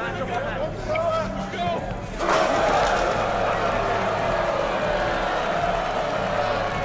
Matchup on that.